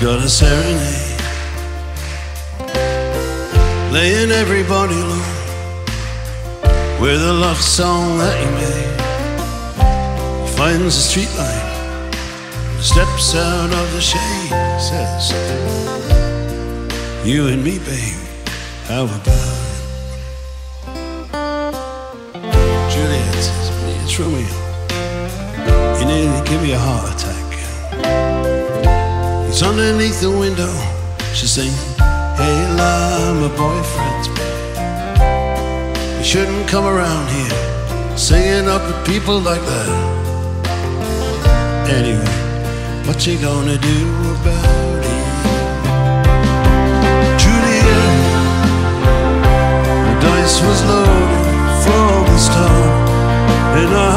has got a serenade, was loaded from the start. In our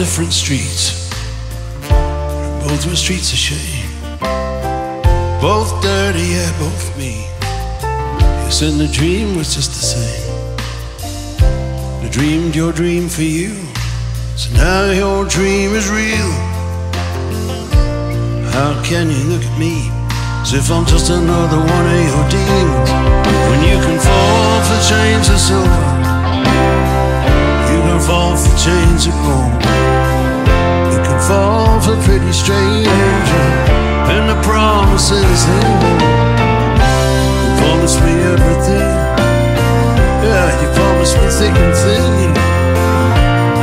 different streets. Both were streets of shame. Both dirty, yeah, both me. Yes, and the dream was just the same. I dreamed your dream for you. So now your dream is real. How can you look at me as if I'm just another one of your dealings? When you can fall for chains of silver, fall for chains of gold. You can fall for pretty stranger and the promises they hold. You promised me everything. Yeah, you promised me thick and thin.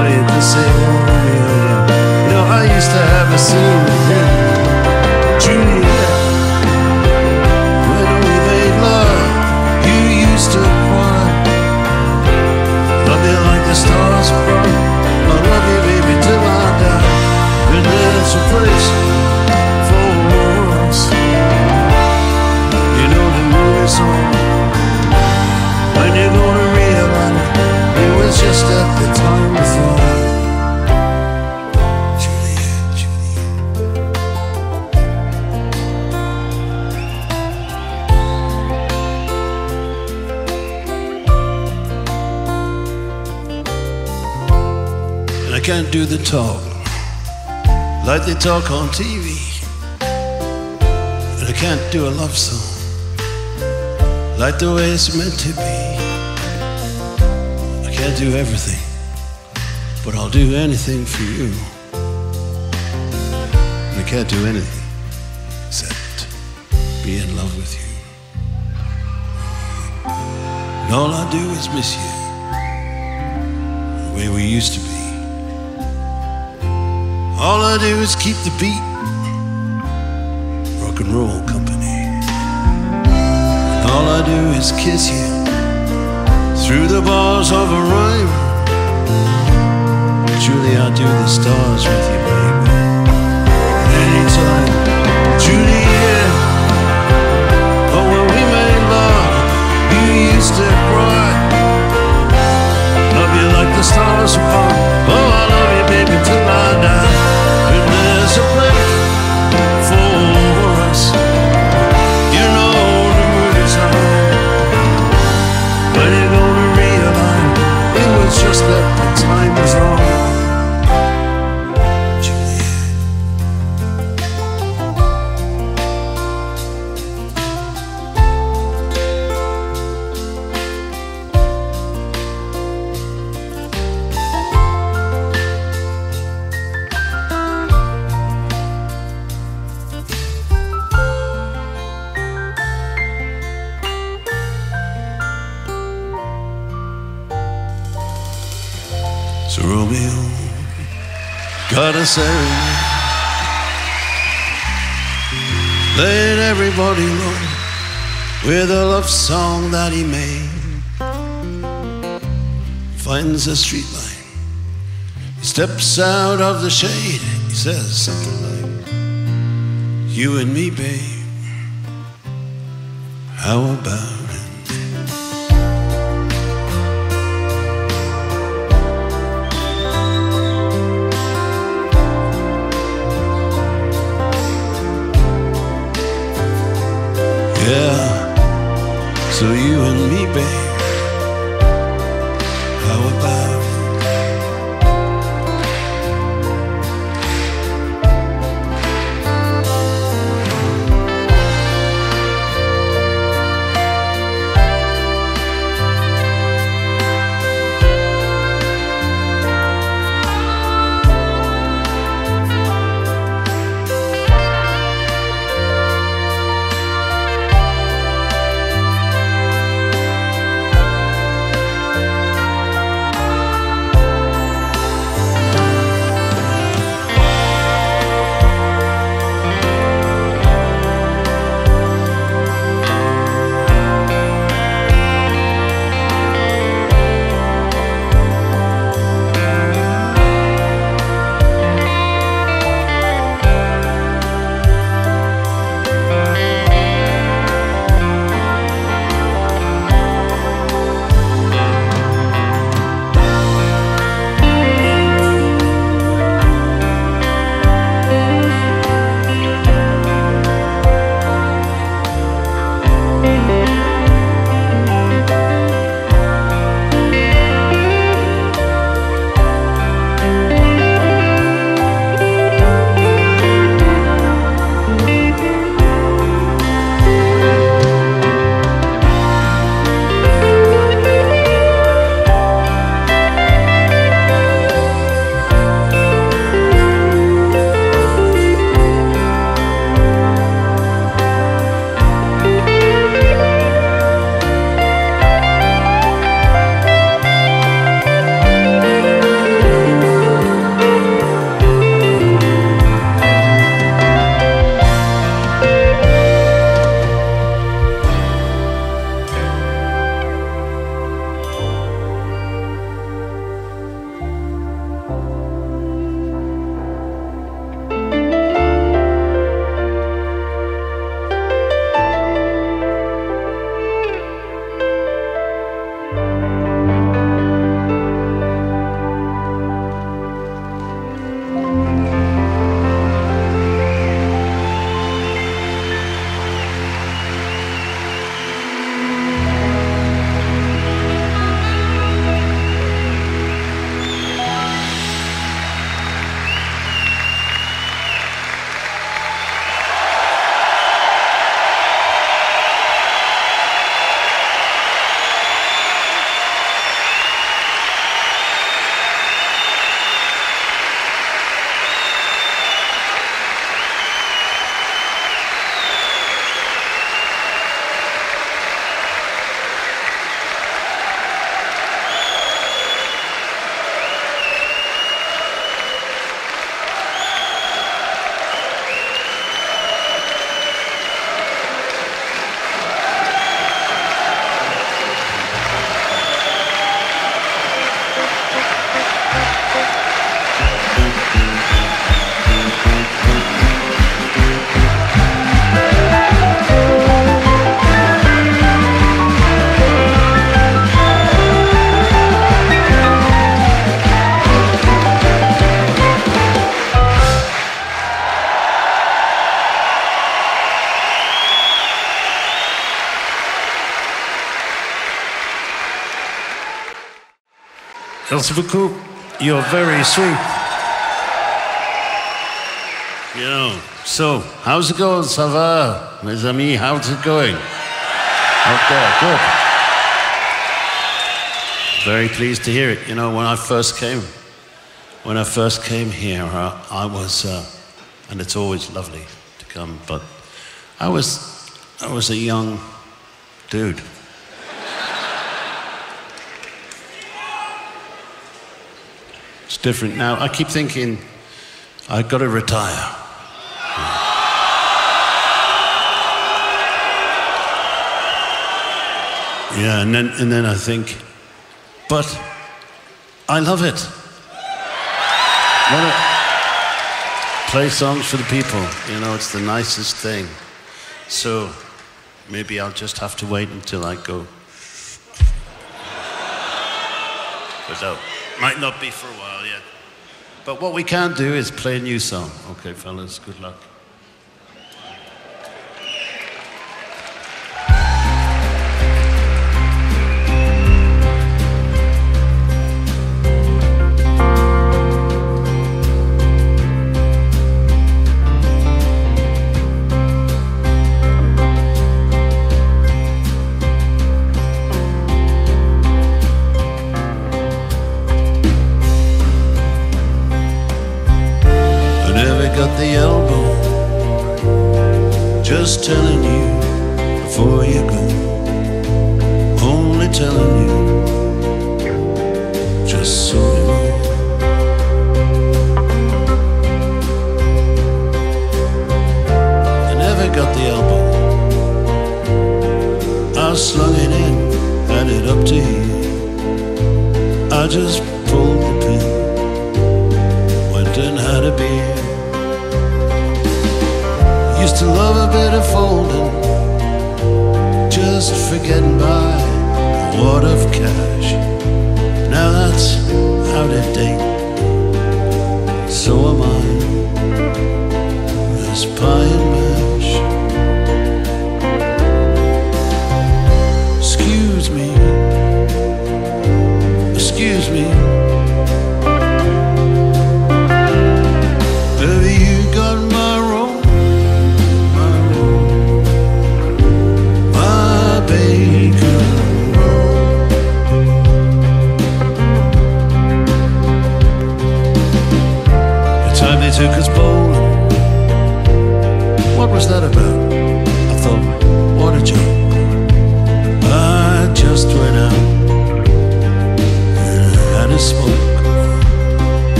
I had to say, oh, yeah, yeah. You know, I used to have a scene with you, stars. I love you, baby, till I die. And there's a place can't do the talk like they talk on TV. And I can't do a love song like the way it's meant to be. I can't do everything, but I'll do anything for you. And I can't do anything except be in love with you. And all I do is miss you the way we used to be. All I do is keep the beat, rock and roll company. And all I do is kiss you through the bars of a rhyme. Julie, I do the stars with you, baby. Anytime, Juliet. Oh, when we made love, you used to cry. Love you like the stars Finds a street He steps out of the shade. He says something like, You and me, babe. How about it? Yeah, so you and me, babe. Merci beaucoup. You're very sweet. Know, so how's it going? Ça va, mes amis? How's it going? Okay, good. Very pleased to hear it. You know, when I first came, when I first came here, uh, I was, uh, and it's always lovely to come, but I was, I was a young dude. different. Now, I keep thinking, I've got to retire. Yeah, and then, and then I think, but I love it. Play songs for the people. You know, it's the nicest thing. So maybe I'll just have to wait until I go. But no. Might not be for a while yet. But what we can do is play a new song. Okay, fellas, good luck.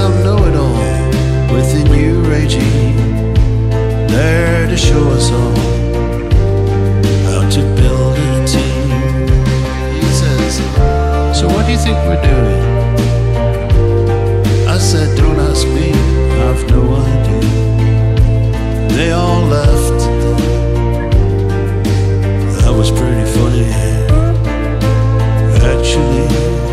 some know-it-all within you raging, there to show us all how to build a team. He says, so what do you think we're doing? I said, don't ask me, I've no idea. They all left. That was pretty funny, actually.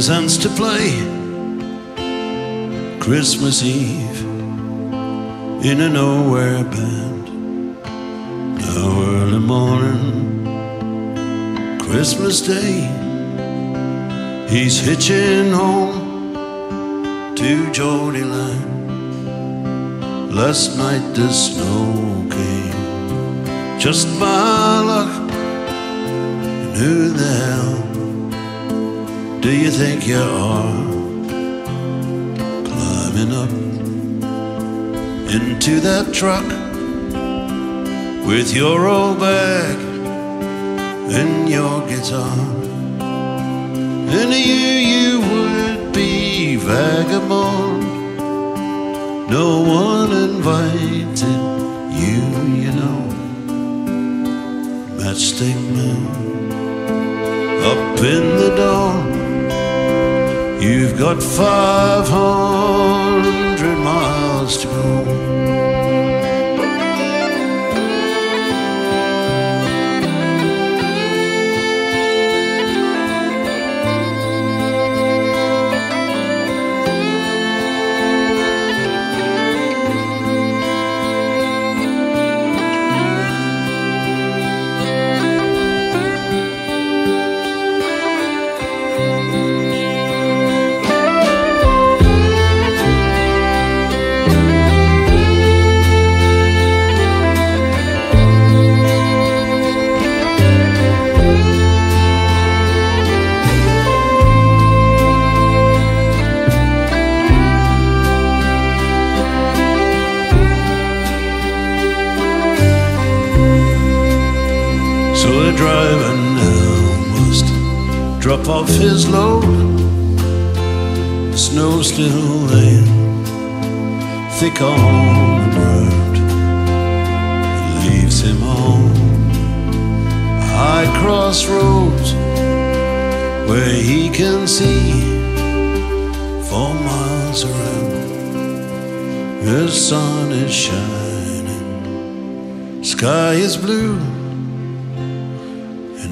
Penzance to play. Christmas Eve in a nowhere band. Now early morning, Christmas Day, he's hitching home to Land. Last night the snow came just by luck. And who the hell do you think you are? Climbing up into that truck with your old bag and your guitar. And you, you would be vagabond. No one invited you, you know. Matchstick man up in the dawn. You've got 500 miles to go. Driver now must drop off his load. Snow still laying thick on the road. Leaves him on high crossroads where he can see four miles around. The sun is shining, sky is blue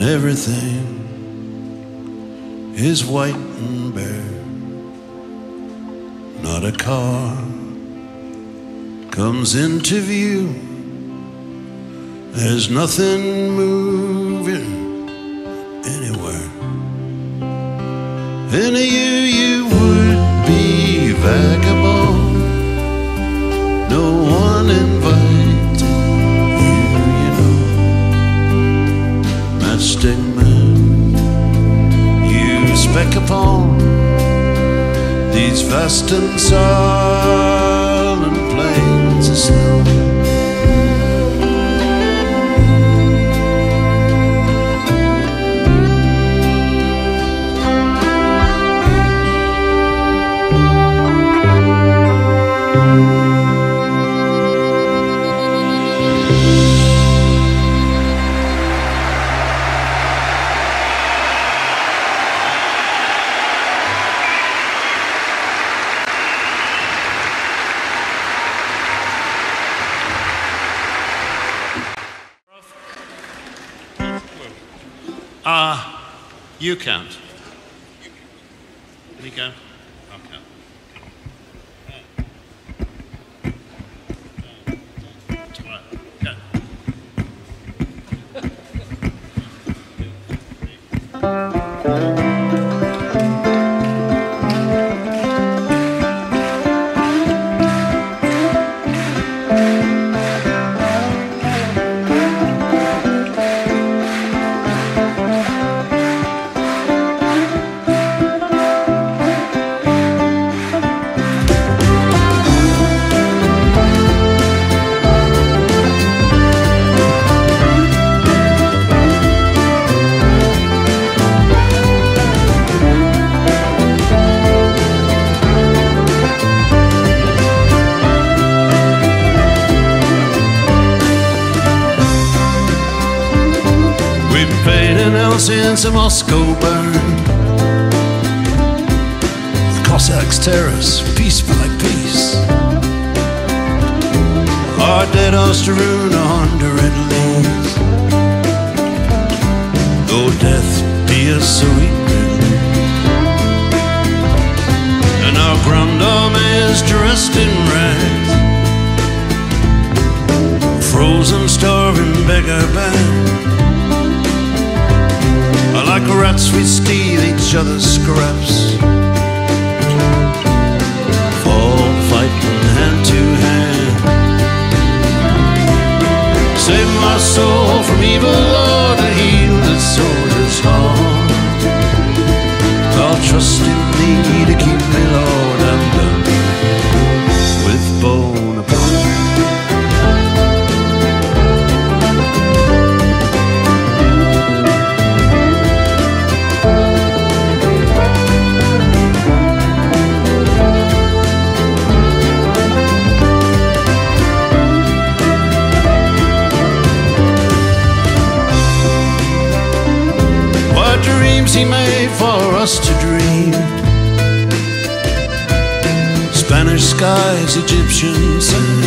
and everything is white and bare. Not a car comes into view. There's nothing moving Spec upon these vast and silent plains of snow. You. Can Moscow burned. The Cossacks us piece by piece. Our dead are rats, we steal each other's scraps. For us to dream. Spanish skies, Egyptian sand.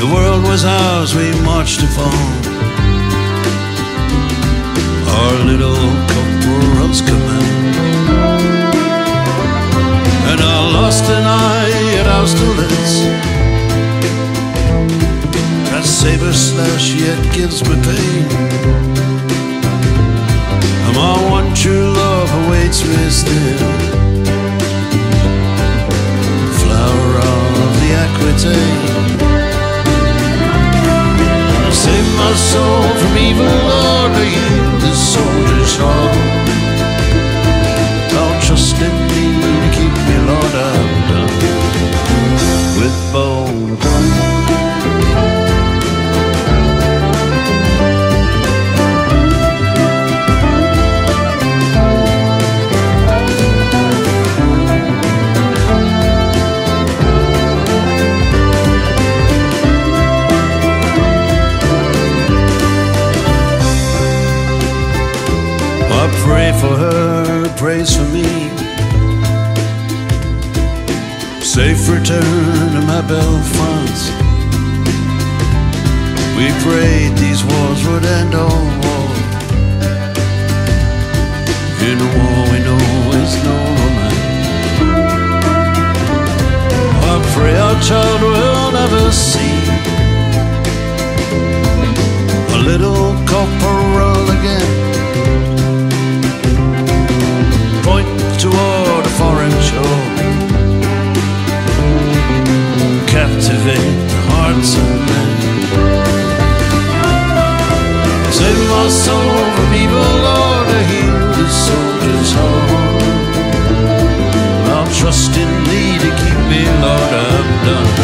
The world was ours, we marched upon. Our little corporal's command. And I lost an eye at Austerlitz. That saber slash yet gives me pain. My one true love awaits me still. Flower of the Aquitaine. Save my soul from evil, Lord, to you, the soldier's heart. I'll trust in thee to keep me, Lord, I'm done with Bonaparte. For her, prays for me. Safe return to my belle. We prayed these wars would end all war. In a war we know is no romance. I pray our child will never see a little corporal again. Toward a foreign shore. Captivate the hearts of men. Save my soul from evil, Lord, to heal the soldier's heart. I'll trust in thee to keep me, Lord, I'm done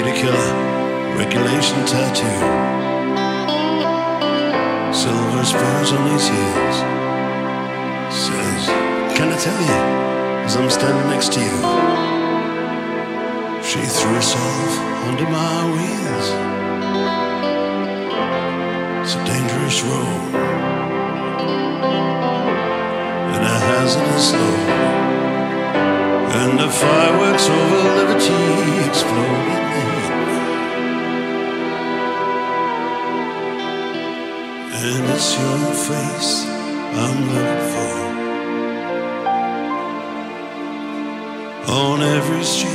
Killer, regulation tattoo. Silver spurs on his heels. Says, Can I tell you, as I'm standing next to you? She threw herself under my wheels. It's a dangerous road and a hazardous load. And the fireworks over liberty exploded. And it's your face I'm looking for on every street.